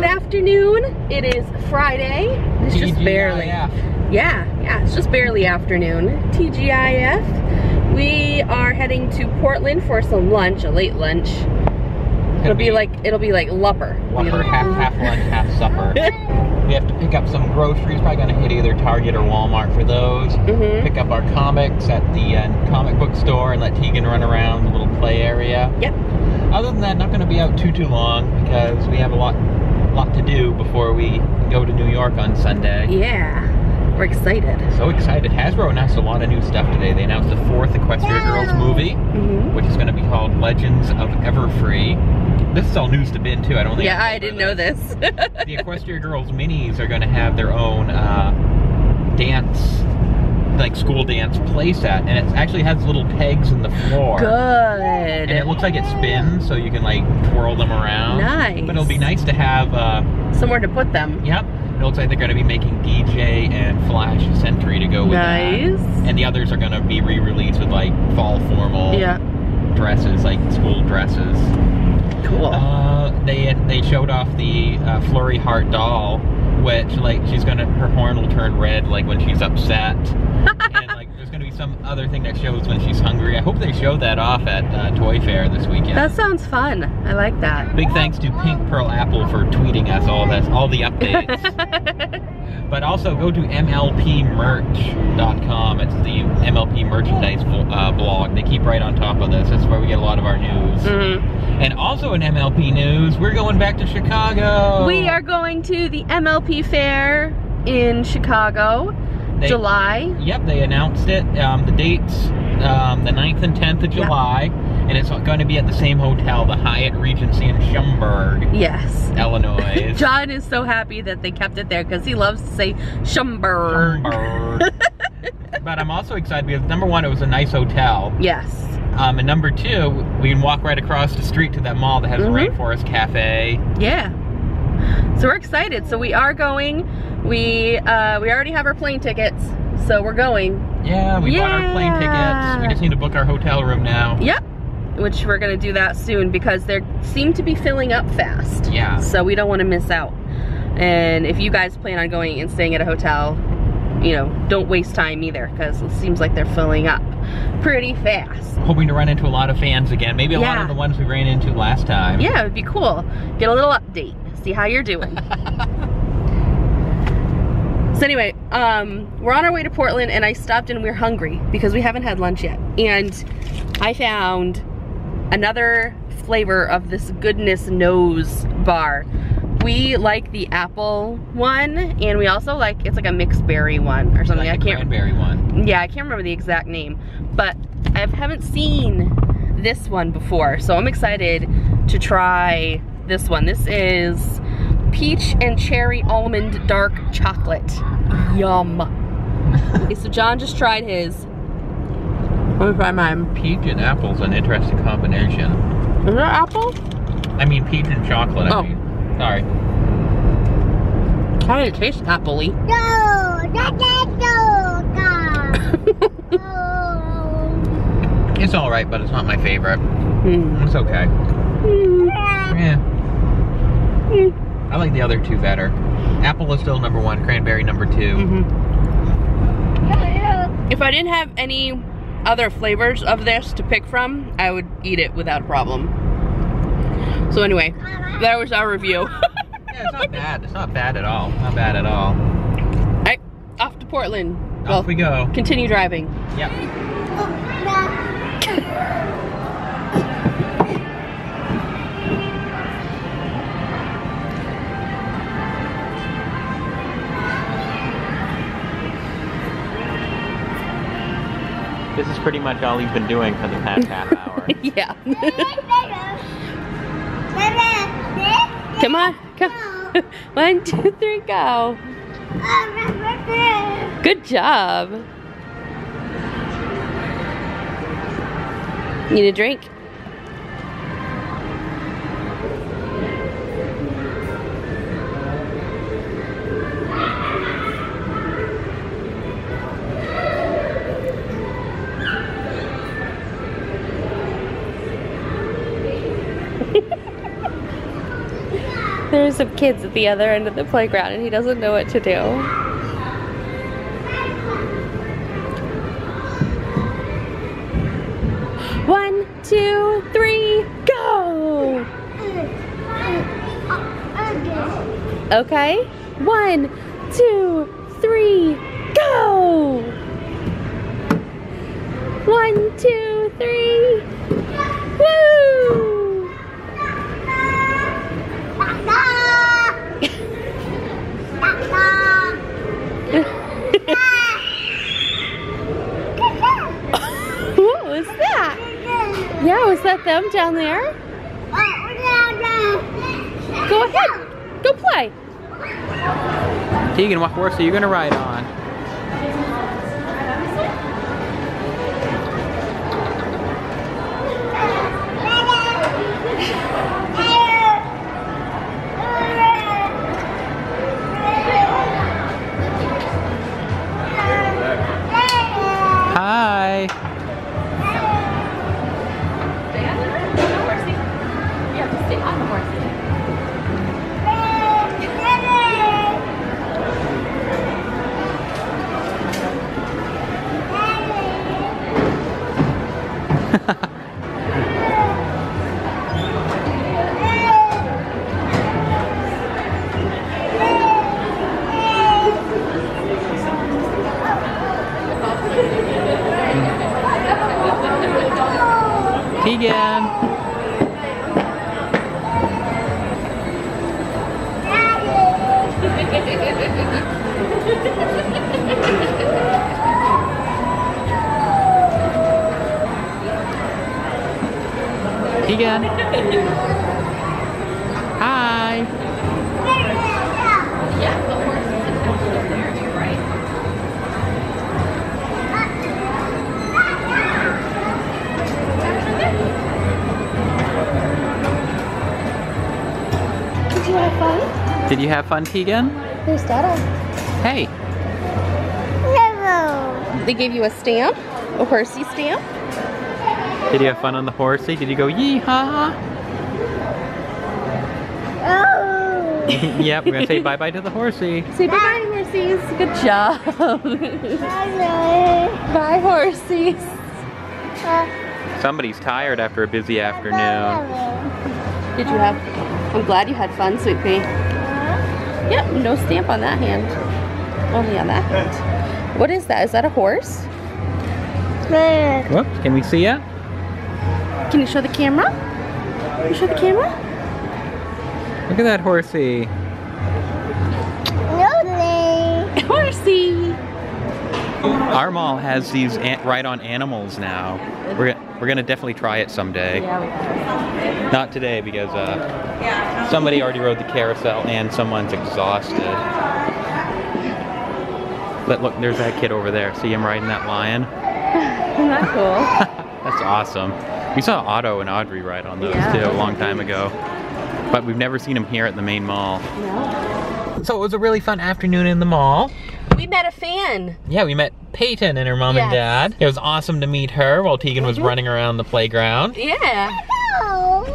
Good afternoon. It is Friday. It's just barely. Yeah, yeah, it's just barely afternoon. TGIF. We are heading to Portland for some lunch, a late lunch. It'll be like it'll be like lupper. Whopper, half half lunch, half supper. we have to pick up some groceries. Probably gonna hit either Target or Walmart for those. Mhm. Pick up our comics at the uh, comic book store and let Teagan run around the little play area. Yep. Other than that, not gonna be out too too long because we have a lot lot to do before we go to New York on Sunday. Yeah. We're excited. So excited! Hasbro announced a lot of new stuff today. They announced the fourth Equestria Girls movie, hmm which is going to be called Legends of Everfree. This is all news to Bin too. I don't think. Yeah, I didn't know this. the Equestria Girls minis are going to have their own uh, dance, like school dance playset, and it actually has little pegs in the floor. Good. And it looks like it spins, so you can like twirl them around. Nice. But it'll be nice to have. Uh, Somewhere to put them. yep. It looks like they're going to be making DJ and Flash Sentry to go with Nice. that. And the others are going to be re-released with like fall formal Yeah. dresses, like school dresses. Cool. Uh, they they showed off the uh, Flurry Heart doll, which like she's gonna her horn will turn red like when she's upset, and like there's gonna be some other thing that shows when she's hungry. I hope they show that off at uh, Toy Fair this weekend. that sounds fun. I like that. Big thanks to Pink Pearl Apple for tweeting us all this, all the updates. but also go to MLPmerch.com. It's the MLP merchandise uh, blog. They keep right on top of this. That's where we get a lot of our news. Mhm. And also in MLP news, we're going back to Chicago. We are going to the MLP fair in Chicago, They- July. Yep, they announced it. Um, the dates, um, the 9th and 10th of Yep. July. And it's going to be at the same hotel, the Hyatt Regency in Schaumburg, Yes. Illinois. Jon is so happy that they kept it there because he loves to say Schumberg. Schaumburg. but I'm also excited because number one, it was a nice hotel. Yes. Um, and number two, we can walk right across the street to that mall that has Mhm. a Rainforest Cafe. Yeah. So we're excited. So we are going. We uh, we already have our plane tickets, so we're going. Yeah, we bought our plane tickets. We just need to book our hotel room now. Yep. Which we're gonna do that soon because they seem to be filling up fast. Yeah. So we don't want to miss out. And if you guys plan on going and staying at a hotel, you know, don't waste time either because it seems like they're filling up pretty fast. Hoping to run into a lot of fans again. Maybe a lot of the ones we ran into last time. Yeah, it'd be cool. Get a little update. See how you're doing. so anyway, um, we're on our way to Portland and I stopped and we're hungry because we haven't had lunch yet. And I found another flavor of this Goodness Knows bar. We like the apple one and we also like, it's like a mixed berry one or something. Like I can't cranberry one. yeah, I can't remember the exact name, but I haven't seen this one before, so I'm excited to try this one. This is peach and cherry almond dark chocolate. Yum. okay, so Jon just tried his. Let me try mine. Peach and apple's an interesting combination. Is that apple? I mean, peach and chocolate. Oh. I mean. Sorry. How did it taste appley? It's all right, but it's not my favorite. Hmm. It's okay. Yeah. I like the other two better. Apple is still number one. Cranberry number 2 Mhm. If I didn't have any other flavors of this to pick from, I would eat it without a problem. So anyway, that was our review. Yeah, it's not bad. It's not bad at all. Not bad at all. Alright, off to Portland. Well, Off we go. continue driving. Yep. This is pretty much all he's been doing for the past half hour. yeah. Come on, come. One, two, three, go. Good job. Need a drink? There's some kids at the other end of the playground and he doesn't know what to do. One, two, three, go! Okay. One, two, three, go! One, two, three. Woo! what was that? Yeah, was that them down there? Go ahead. Go play. Teagan, what horse are you gonna ride on? Teagan. Did you have fun, Teagan? Who's Dada? Hey. Hello. They gave you a stamp, a horsey stamp. Did you have fun on the horsey? Did you go yeehaw? Oh. yep, we're gonna say bye-bye to the horsey. Say bye, horsies. Good job. bye, bye, horsies. Uh. Somebody's tired after a busy afternoon. Did you have? I'm glad you had fun, sweet pea. Yep, no stamp on that hand. Only on that hand. What is that? Is that a horse? Whoops, can we see it? Can you show the camera? Can you show the camera? Look at that horsey. Horsey. Our mall has these an- ride-on animals now. We're, we're gonna definitely try it someday. Yeah, Not today because uh, somebody already rode the carousel and someone's exhausted. But look, there's that kid over there. See him riding that lion? Isn't that cool? That's awesome. We saw Otto and Audrey ride on those Yeah. too a long time ago. But we've never seen them here at the Maine Mall. no. So it was a really fun afternoon in the mall. We met a fan. Yeah, we met Peyton and her mom and dad. It was awesome to meet her while Teagan was running around the playground. Yeah.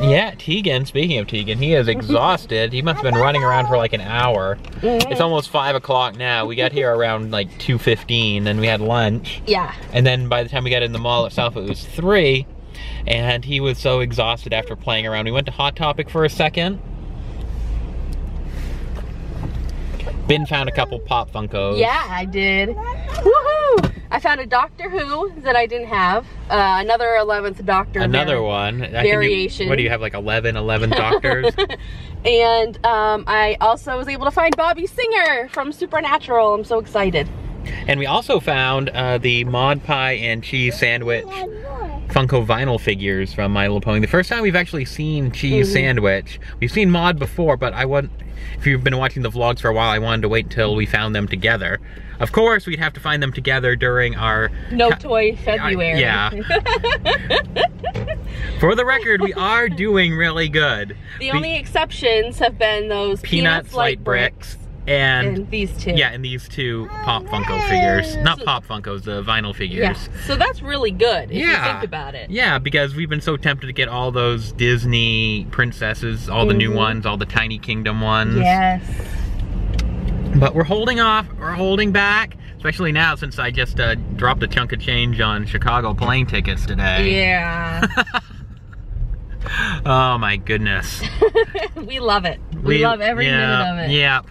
Yeah, Teagan, speaking of Teagan, he is exhausted. He must have been running around for like an hour. It's almost five o'clock now. We got here around like 2.15 and we had lunch. Yeah. And then by the time we got in the mall itself, it was three. And he was so exhausted after playing around. We went to Hot Topic for a second. Bin found a couple Pop Funkos. Yeah, I did. Woohoo! I found a Doctor Who that I didn't have. Uh, another 11th Doctor. Another one. I think you- variation. what do you have, like 11, 11 doctors? And um, I also was able to find Bobby Singer from Supernatural. I'm so excited. and we also found uh, the Maud Pie and Cheese Sandwich Funko vinyl figures from My Little Pony. The first time we've actually seen Cheese Mhm. Sandwich. We've seen Mod before, but I want if you've been watching the vlogs for a while, I wanted to wait until we found them together. Of course, we'd have to find them together during our No toy February. yeah. For the record, we are doing really good. the We- only exceptions have been those Peanuts, Light Bricks, And, And these two. yeah, and these two Pop Funko figures. Not Pop Funkos, the vinyl figures. Yeah. So that's really good if you Yeah. think about it. Yeah, because we've been so tempted to get all those Disney princesses, all the new Mhm. ones, all the Tiny Kingdom ones. Yes. But we're holding off, we're holding back, especially now since I just uh, dropped a chunk of change on Chicago plane tickets today. Yeah. Oh my goodness. we love it. We, love every yeah, minute of it. Yep.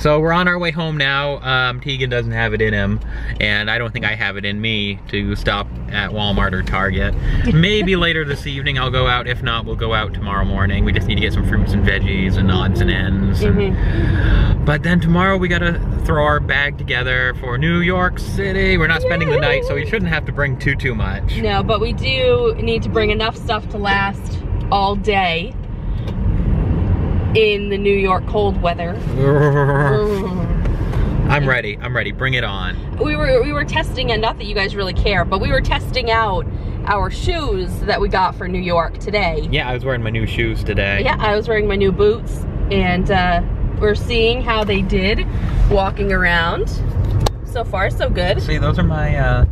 So we're on our way home now. Um, Teagan doesn't have it in him, and I don't think I have it in me to stop at Walmart or Target. Maybe later this evening I'll go out. If not, we'll go out tomorrow morning. We just need to get some fruits and veggies and odds and ends. and- Mhm. But then tomorrow we gotta throw our bag together for New York City. We're not spending the night, so we shouldn't have to bring too, too much. No, but we do need to bring enough stuff to last all day in the New York cold weather. I'm ready. I'm ready. Bring it on. we were we were testing and not that you guys really care, but we were testing out our shoes that we got for New York today. Yeah, I was wearing my new shoes today. Yeah, I was wearing my new boots and uh, we're seeing how they did walking around. So far, so good. See, those are my uh,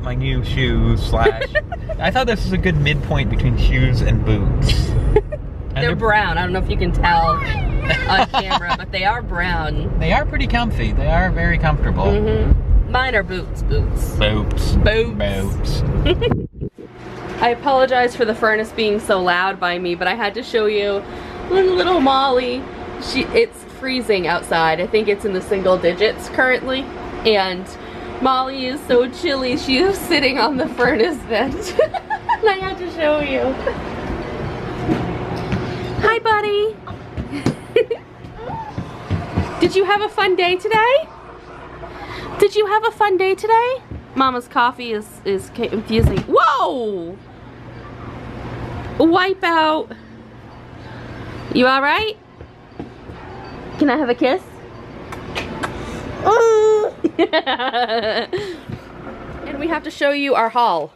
my new shoes slash. I thought this was a good midpoint between shoes and boots. And They're brown. I don't know if you can tell on camera, but they are brown. They are pretty comfy. They are very comfortable. hmm Mine are boots, boots. Boots. Boots. Boots. I apologize for the furnace being so loud by me, but I had to show you little, little Molly. She, it's freezing outside. I think it's in the single digits currently. And Molly is so chilly, she is sitting on the furnace vent. and I had to show you. Hi, buddy. Did you have a fun day today? Did you have a fun day today? Mama's coffee is is confusing. Whoa! Wipeout. You all right? Can I have a kiss? and we have to show you our haul.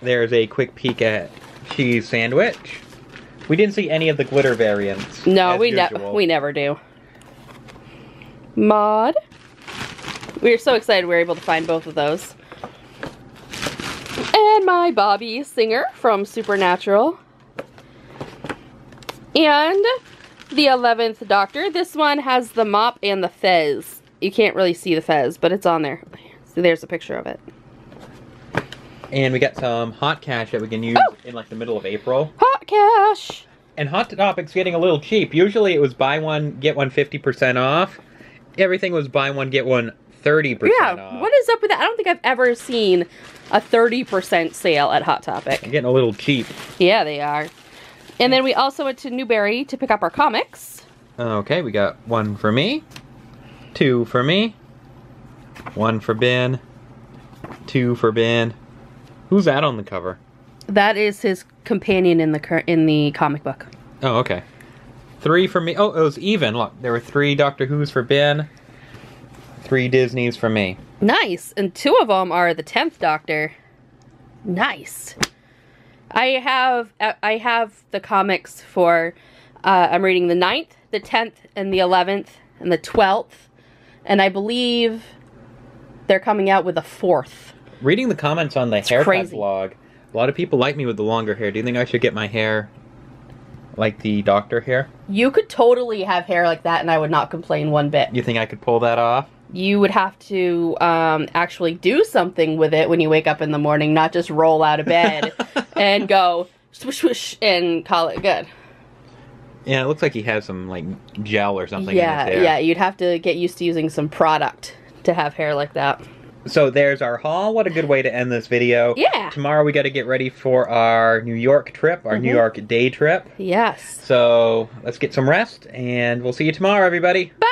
There's a quick peek at cheese sandwich. We didn't see any of the glitter variants. No, we never we never do. Maud. We are so excited we were able to find both of those. And my Bobby Singer from Supernatural. And the 11th Doctor. This one has the mop and the fez. You can't really see the fez, but it's on there. So there's a picture of it. And we got some hot cash that we can use Oh! in like the middle of April. Hot cash. And Hot Topic's getting a little cheap. Usually it was buy one, get one 50% off. Everything was buy one, get one 30% off. Yeah, off. what is up with that? I don't think I've ever seen a 30% sale at Hot Topic. They're getting a little cheap. Yeah, they are. And then we also went to Newbury to pick up our comics. Okay, we got one for me, two for me, one for Bin, two for Bin. Who's that on the cover? That is his companion in the cur- in the comic book. Oh, okay. Three for me. Oh, it was even. Look, there were three Doctor Who's for Bin, three Disney's for me. Nice. And two of them are the 10th Doctor. Nice. I have uh, I have the comics for uh, I'm reading the 9th, the 10th, and the 11th, and the 12th. And I believe they're coming out with a fourth. Reading the comments on the haircut crazy. blog, a lot of people like me with the longer hair. Do you think I should get my hair like the Doctor hair? You could totally have hair like that and I would not complain one bit. You think I could pull that off? You would have to um, actually do something with it when you wake up in the morning, not just roll out of bed and go swish swish and call it good. Yeah, it looks like he has some like gel or something. yeah, in his hair. yeah, you'd have to get used to using some product to have hair like that. So there's our haul. What a good way to end this video. Yeah. Tomorrow we got to get ready for our New York trip, our New Mhm. York day trip. Yes. So let's get some rest, and we'll see you tomorrow, everybody. Bye.